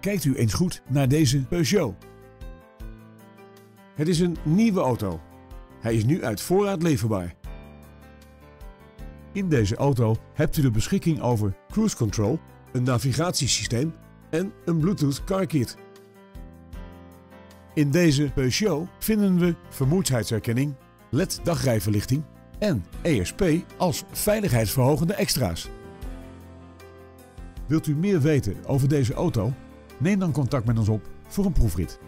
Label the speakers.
Speaker 1: Kijkt u eens goed naar deze Peugeot. Het is een nieuwe auto. Hij is nu uit voorraad leverbaar. In deze auto hebt u de beschikking over cruise control, een navigatiesysteem en een Bluetooth car kit. In deze Peugeot vinden we vermoeidheidsherkenning, LED dagrijverlichting en ESP als veiligheidsverhogende extra's. Wilt u meer weten over deze auto? Neem dan contact met ons op voor een proefrit.